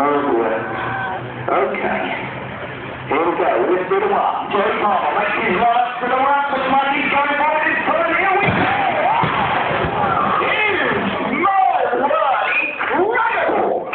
Oh boy. Okay. Here we go. Let's do the one. Jerry Palmer Let's his run up to the ramp. The monkey's going for it. It's. Here we go. Here's my word. Incredible.